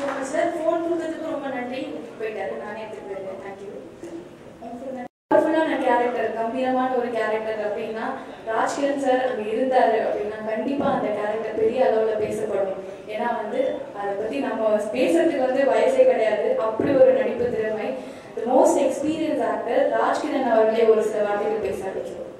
You sir phone கொடுத்ததுக்கு ரொம்ப நன்றி. போயிட்டாரு. நானே எடுத்துக்கிறேன் தேங்க்யூ கேரக்டர் கம்பீரமான ஒரு கேரக்டர் அப்படின்னா ராஜ்கிரண் சார் அங்கே இருந்தார் அப்படின்னா கண்டிப்பாக அந்த கேரக்டர் பெரிய அளவில் பேசப்படும். ஏன்னா வந்து அதை பற்றி நம்ம பேசுறதுக்கு வந்து வயசே கிடையாது. அப்படி ஒரு நடிப்பு திறமை. மோஸ்ட் எக்ஸ்பீரியன்ஸ் ஆக்டர் ராஜ்கிரண் அவர்களே ஒரு சில வார்த்தைகள் பேச ஆரம்பிச்சோம்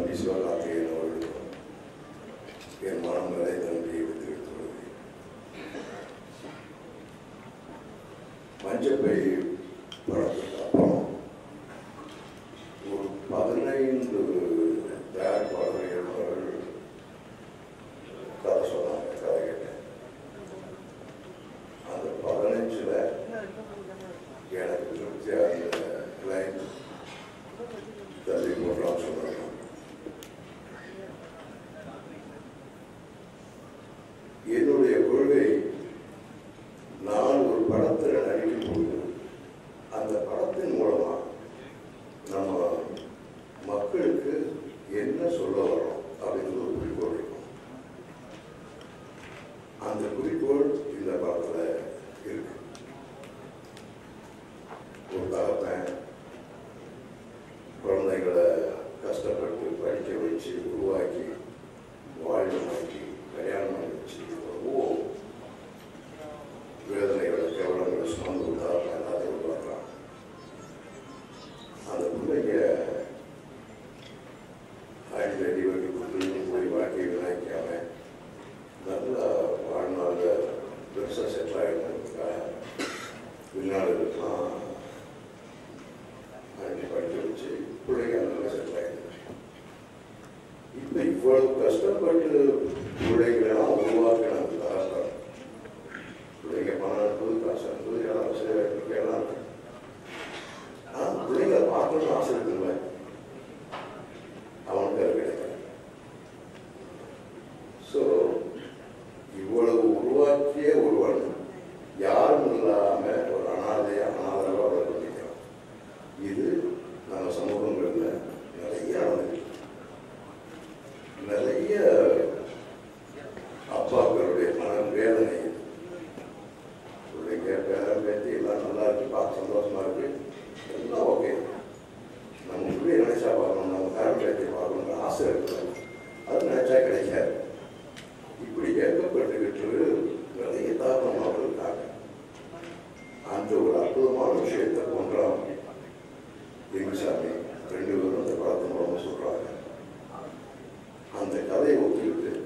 விஸ்வநாதையன் அவர்களுக்கும் என் மனம் நிறைய நன்றியை தெரிவித்துள்ளது மஞ்சப்பை por కష్టపడ్డాడు de Tadeo, que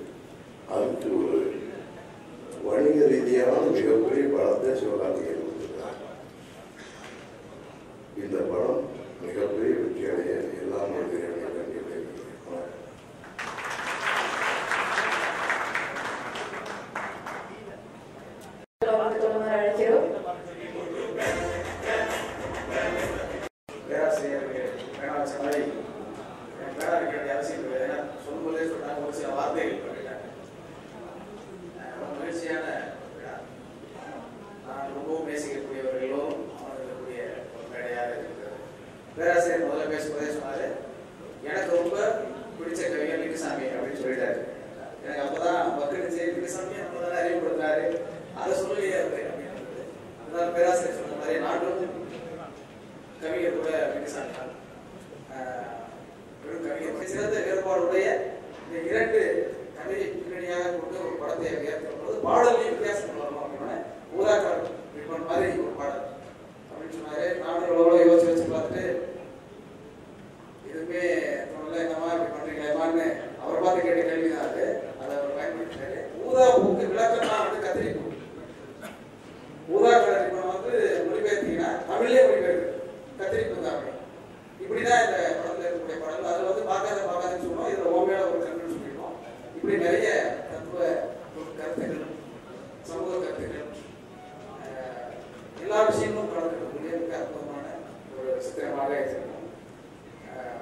படமாக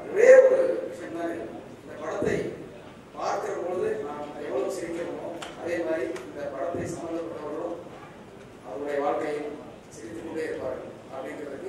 ஒரே ஒரு விஷயம் தான் இந்த படத்தை பார்க்கிற பொழுது நாம் எவ்வளவு சிரிக்கிறோமோ அதே மாதிரி இந்த படத்தை சம்மந்தப்பட்டவர்களும் அவருடைய வாழ்க்கையில் சிரித்துக் கொண்டே இருப்பார்கள் அப்படிங்கிறது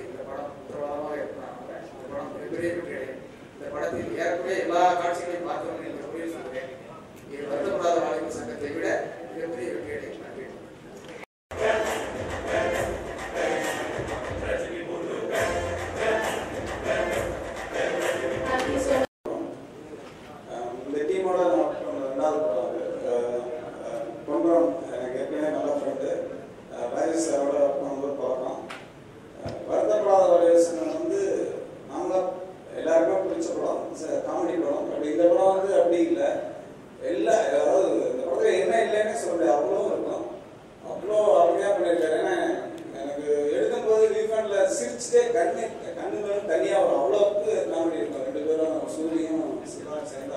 கண்ணு கண்ணுல தனியாக அவ்வளோக்கு காமெடி இருக்கும் ரெண்டு பேரும் சூரியனும் சிவா சேர்ந்து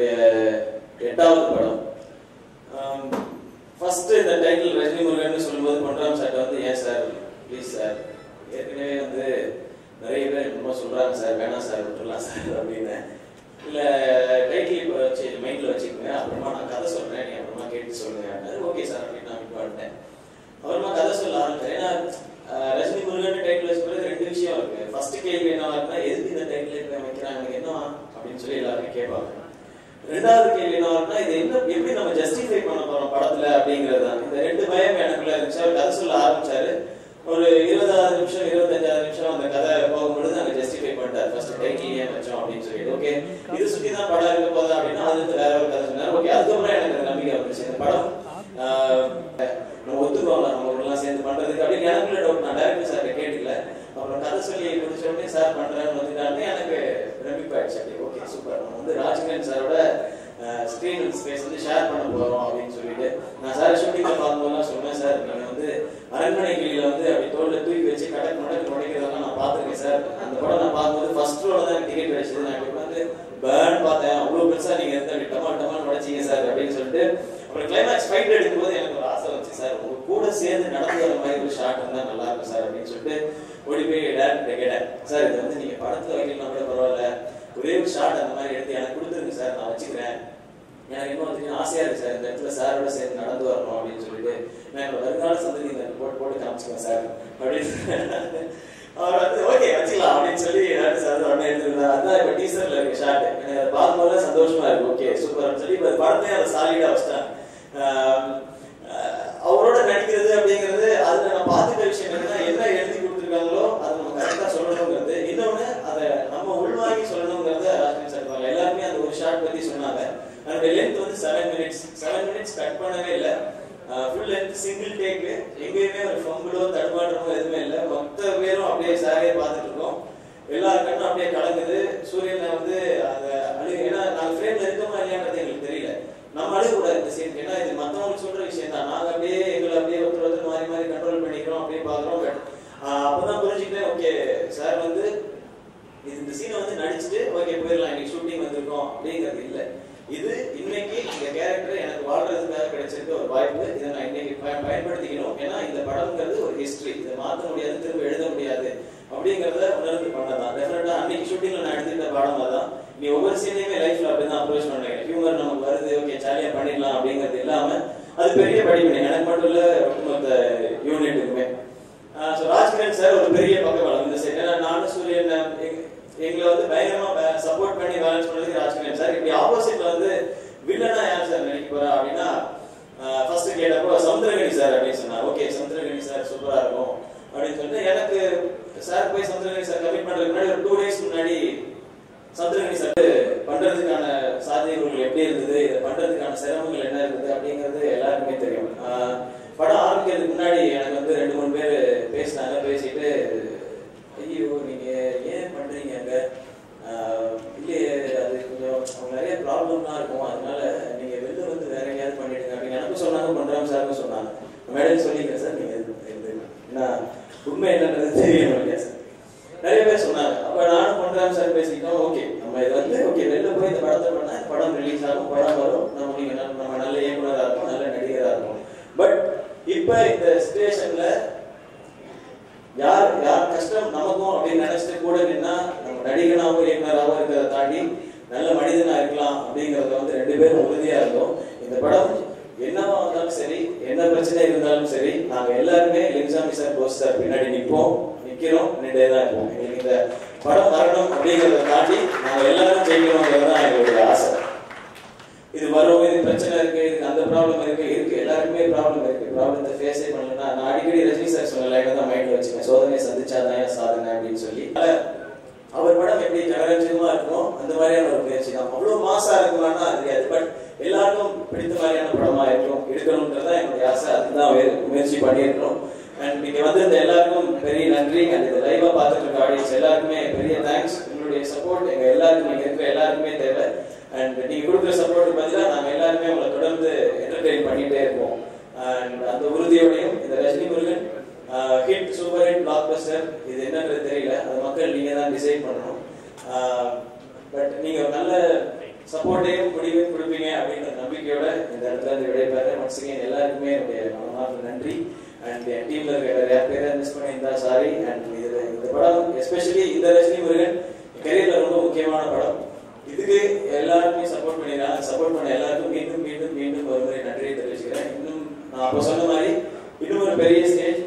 அவருடைய எட்டாவது படம். ஃபர்ஸ்ட் இந்த டைட்டில் ரஜினி முருகன் சொல்லும்போது பொன்ராம் சார் வந்து ஏன் சார் ப்ளீஸ் சார் ஏற்கனவே வந்து நிறைய பேர் என்னமோ சொல்றாங்க சார் வேணாம் சார் விட்டுலாம் சார் அப்படின்னு. இல்லை டைட்டில் இப்போ வச்சு மைண்டில் வச்சுக்கோங்க. அப்புறமா நான் கதை சொல்றேன். நீ அப்புறமா கேட்டு சொல்லுங்க ஓகே சார் அப்படின்னு நான் விட்டு அப்புறமா கதை சொல்ல ஆரம்பிச்சேன் ஏன்னா ரஜினி முருகன் டைட்டில் வச்ச பிறகு ரெண்டு விஷயம் இருக்கு. ஃபர்ஸ்ட் கேள்வி என்னவா இருக்குன்னா எதுக்கு இந்த டைட்டில் வைக்கிறாங்க என்ன அப்படின்னு சொல்லி எல்லாருமே கேட்பாங்க. ரெண்டாவது கேள்வி என்ன இது என்ன எப்படி நம்ம ஜஸ்டிஃபை பண்ண போறோம் படத்துல அப்படிங்கிறது தான். இந்த ரெண்டு பயம் எனக்குள்ள இருந்துச்சு. அவர் கதை சொல்ல ஆரம்பிச்சாரு. ஒரு இருபதாவது நிமிஷம் இருபத்தஞ்சாவது நிமிஷம் அந்த கதை போகும்பொழுது அங்க ஜஸ்டிஃபை பண்ணிட்டாரு. ஃபர்ஸ்ட் டைட்டில் ஏன் வச்சோம் அப்படின்னு சொல்லிட்டு. ஓகே இது சுத்தி தான் படம் இருக்க போதா அப்படின்னா அது வேற ஒரு கதை சொன்னாரு. ஓகே அதுக்கப்புறம் எனக்கு நம்பிக்கை வந்துச்சு இந்த படம் ஆஹ், நம்ம ஒத்துக்கோங்க நம்ம எல்லாம் சேர்ந்து பண்றதுக்கு அப்படின்னு எனக்குள்ள டவுட் நான் டேரக்டர் சார் கேட்டுக்கல அப்புறம் கதை சொல்லி முடிச்ச உடனே சார் பண்றேன்னு வந்துட்டாருன்னு எனக்கு நம்பிப்பாயிடுச்சு ஓகே சூப்பர் நம்ம வந்து ராஜ்கன் சாரோட ஸ்க்ரீன் ஸ்பேஸ் வந்து ஷேர் பண்ண போகிறோம் அப்படின்னு சொல்லிட்டு நான் சார் ஷூட்டிங்ல பார்க்கும்போதெல்லாம் சொன்னேன் சார் நான் வந்து அரண்மனை கிளியில் வந்து அப்படி தோல்ல தூக்கி வச்சு கடக்கு மடக்கு உடைக்கிறதெல்லாம் நான் பார்த்துருக்கேன் சார் அந்த படம் நான் பார்க்கும்போது ஃபர்ஸ்ட் ரோல தான் எனக்கு டிக்கெட் கிடைச்சது. நான் இப்படி வந்து பேர்ன் பார்த்தேன். அவ்வளோ பெருசாக நீங்கள் இருந்து அப்படி டமால் டமால் உடைச்சீங்க சார் அப்படின்னு சொல்லிட்டு அப்புறம் கிளைமேக்ஸ் ஃபைட் எடுக்கும்போது எனக்கு ஒரு ஆசை வந்துச்சு சார் உங்க கூட சேர்ந்து நடந்து வர மாதிரி ஒரு ஷாட் இருந்தால் நல்லா இருக்கும் சார் அப்படின்னு சொல்லிட்டு ஓடி போய் டேரக்டர் கேட்டேன் சார் இதை வந்து நீங்கள் படத்தில் வைக்கலாம் கூட பரவாயில்ல. ஒரே ஒரு ஷாட் அந்த மாதிரி எடுத்து எனக்கு கொடுத்துருங்க சார் நான் வச்சுக்கிறேன். எனக்கு இன்னும் வந்து ஆசையா இருக்கு சார். இந்த இடத்துல சாரோட சேர்ந்து நடந்து வரணும் அப்படின்னு சொல்லிட்டு. நான் என்னோட வருங்கால சந்ததி இந்த போட்டு போட்டு காமிச்சுக்கிறேன் சார் அப்படின்னு. அவர் வந்து ஓகே வச்சுக்கலாம் அப்படின்னு சொல்லி சார் உடனே எடுத்துருந்தார். அதான் இப்போ டீசர்ல இருக்கு ஷார்ட் எனக்கு அதை பார்க்கும்போது சந்தோஷமா இருக்கு. ஓகே சூப்பர்னு சொல்லி இப்போ படத்தையும் அதை சாலிடா வச்சிட்டேன் அவரோட நடிக்கிறது அப்படிங்கிறது அதுல நான் பார்த்துட்ட விஷயம் என்னன்னா என்ன எழுதி கொடுத்துருக்காங்களோ அதை நம்ம கரெக்டாக சொல்லணுங்கிறது இன்னொன்று அதை நம்ம உள்வாங்கி சொல்லணுங்கிறத ராஜ்கிரண் சார் சொன்னாங்க எல்லாருமே அந்த ஒரு ஷார்ட் பத்தி சொன்னாங்க அதனுடைய லென்த் வந்து seven minutes seven minutes cut பண்ணவே இல்லை ஃபுல் லென்த் சிங்கிள் டேக் எங்கேயுமே ஒரு ஃபங்குலோ தடுமாற்றமோ எதுவுமே இல்லை மொத்த பேரும் அப்படியே சாரியை பார்த்துட்டு இருக்கோம் எல்லார் கண்ணும் அப்படியே கலங்குது சூரியனை வந்து அந்த அழு ஏன்னா நாங்கள் ஃப்ரேம்ல இருக்கோமா இல்லையான்றது எங்களுக்கு தெரியல நம்ம அழுகக்கூடாது இந்த சீன் ஏன்னா இது மற்றவங்களுக்கு சொல்ற விஷயம் தான் நாங்கள் அப்படியே எங்களை அப்படியே ஒருத்தர் ஒருத்தர் மாறி மாறி கண்ட்ரோல் பண்ணிக்கிறோம் அப்படியே பார்க்குறோம் பட் அப்பதான் புரிஞ்சுக்கிட்டேன் ஓகே சார் வந்து இது இந்த சீனை வந்து நடிச்சுட்டு ஓகே போயிடலாம் இன்னைக்கு ஷூட்டிங் வந்திருக்கோம் அப்படிங்கிறது இல்லை இது இன்னைக்கு இந்த கேரக்டர் எனக்கு வாழ்றதுக்காக கிடைச்சிருக்க ஒரு வாய்ப்பு இதை நான் இன்னைக்கு பய- பயன்படுத்திக்கணும் ஏன்னா இந்த படம்ங்கிறது ஒரு ஹிஸ்டரி இதை மாற்ற முடியாது திரும்ப எழுத முடியாது அப்படிங்கிறத உணர்ந்து பண்ணதான் டெஃபினட்டா அன்னைக்கு ஷூட்டிங்ல நான் எடுத்துக்கிட்ட பாடம் அதான் நீ ஒவ்வொரு சீனையுமே லைஃப்ல அப்படிதான் அப்ரோச் பண்ணுறேன் ஹியூமர் நமக்கு வருது ஓகே ஜாலியா பண்ணிடலாம் அப்படிங்கிறது இல்லாம அது பெரிய படிப்பினை எனக்கு மட்டும் இல்ல ஒட்டுமொத்த யூனிட்டுக்குமே ஸோ ராஜ்கிரண் சார் ஒரு பெரிய பக்கபலம் இந்த சார். ஏன்னா நானும் சூரியன் எங்களை வந்து பயங்கரமா சப்போர்ட் பண்ணி பேலன்ஸ் பண்ணதுக்கு ராஜ்கிரண் சார் இப்படி ஆப்போசிட்ல வந்து வில்லனா யார் சார் நடிக்க போறா அப்படின்னா ஃபர்ஸ்ட் கேட்டப்போ சமுத்திரகணி சார் அப்படின்னு சொன்னார் ஓகே சமுத்திரகணி சார் சூப்பரா இருக்கும் அப்படின்னு சொல்லிட்டு எனக்கு சார் போய் சமுத்திரகணி சார் கமிட் பண்றதுக்கு முன்னாடி ஒரு டூ டேஸ் முன்னாடி சமுத்திரகணி சார் பண்றதுக்கான சாத்தியங்கள் எப்படி இருந்தது இதை பண்றதுக்கான சிரமங்கள் என்ன இருந்தது அப்படிங்கிறது எல்லாருக்குமே தெரியும் ஆஹ் படம் ஆரம்பிக்கிறதுக்கு முன்னாடி எனக்கு வந்து ரெண்டு மூணு பேர் பேசினாங்க பேசிட்டு ஐயோ நீங்க ஏன் பண்றீங்க அங்க ஆஹ் இல்லையே அது கொஞ்சம் அவங்க நிறைய ப்ராப்ளம்லாம் இருக்கும் அதனால நீங்க வெளில வந்து வேற எங்கேயாவது பண்ணிடுங்க அப்படின்னு எனக்கும் சொன்னாங்க பண்றாங்க சாருக்கும் சொன்னாங்க மேடம் சொல்லிக்கிறேன் சார் நீங்க இது- இது ஏன்னா உண்மை என்னன்றது தெரியும் இல்லையா சார் நிறைய பேர் சொன்னாங்க அப்ப நானும் பண்றேன் சார் பேசிக்கிட்டோம் ஓகே நம்ம இது வந்து ஓகே வெளில போய் இந்த படத்தை பண்ணா இந்த நம்ம படம் வரும். நம்ம நம்ம நல்ல இயக்குனராக இருக்கும் நல்ல நடிகராக இருக்கும் பட் இப்போ இந்த சுச்சுவேஷன்ல யார் யார் கஷ்டம் நமக்கும் அப்படின்னு நினைச்சிட்டு கூட நின்னா நம்ம நடிகனாவும் இயக்குனராகவும் இருக்கிறத தாண்டி நல்ல மனிதனா இருக்கலாம் அப்படிங்கறத வந்து ரெண்டு பேரும் உறுதியா இருந்தோம் இந்த படம் என்னவா இருந்தாலும் சரி என்ன பிரச்சனை இருந்தாலும் சரி நாங்க எல்லாருமே லிங்சாமி சார் போஸ் சார் பின்னாடி நிப்போம் நிக்கிறோம் நின்றே தான் இருப்போம் எங்களுக்கு இந்த படம் வரணும் அப்படிங்கறத தாண்டி நாங்க எல்லாரும் ஜெயிக்கணுங்கிறது தான் எங்களுடைய ஆசை இது வரும் இது பிரச்சனை இருக்கு இதுக்கு அந்த ப்ராப்ளம் இருக்கு இருக்கு எல்லாருக்குமே ப்ராப்ளம் இருக்கு ப்ராப்ளத்தை ஃபேஸே பண்ணலன்னா நான் அடிக்கடி ரஜினி சார் சொன்ன லைனை தான் மைண்ட்ல வச்சுக்கேன் சோதனையை சந்திச்சாதான் ஏன் சாதனை அப்படின்னு சொல்லி அதனால அவர் படம் எப்படி ஜனரஞ்சகமா இருக்கும் அந்த மாதிரியான ஒரு முயற்சி தான் அவ்வளவு மாசா இருக்குமானா அது தெரியாது பட் எல்லாருக்கும் பிடித்த மாதிரியான படமா இருக்கும் எடுக்கணும்ன்றதான் என்னுடைய ஆசை அதுதான் வே- முயற்சி பண்ணியிருக்கிறோம் அண்ட் நீங்க வந்து இந்த எல்லாருக்கும் பெரிய நன்றி அண்ட் இந்த லைவா பார்த்துட்டு இருக்க ஆடியன்ஸ் எல்லாருக்குமே பெரிய தேங்க்ஸ் உங்களுடைய சப்போர்ட் எங்க எல்லாருக்கும் நீங்க இருக்கிற எல்லாருக்குமே தேவை அண்ட் நீங்க கொடுக்குற சப்போர்ட் பதிலா நாங்க எல்லாருமே உங்களை தொடர்ந்து என்டர்டெயின் பண்ணிட்டே இருப்போம். அண்ட் அந்த உறுதியோடையும் இந்த Rajini Murugan hit super hit blockbuster இது என்னன்றது தெரியல. அது மக்கள் நீங்க தான் டிசைட் பண்ணணும். பட் நீங்க நல்ல சப்போர்ட்டையும் முடிவையும் கொடுப்பீங்க அப்படின்ற நம்பிக்கையோட இந்த இடத்துல இருந்து விடைபெறேன். ஒன்ஸ் அகேன் எல்லாருக்குமே என்னுடைய மனமார்ந்த நன்றி. அண்ட் என் டீம்ல இருக்க நிறைய பேரை மிஸ் பண்ணியிருந்தா சாரி அண்ட் இதுல இந்த படம் எஸ்பெஷலி இந்த ரஜினி முருகன் கரியர்ல ரொம்ப முக்கியமான படம். இதுக்கு எல்லாருமே சப்போர்ட் பண்ணினா சப்போர்ட் பண்ண எல்லாருக்கும் மீண்டும் மீண்டும் மீண்டும் ஒருமுறை நன்றியை தெரிவிச்சுக்கிறேன். இன்னும் நான் அப்போ சொன்ன மாதிரி இன்னும் ஒரு பெரிய ஸ்டேஜ்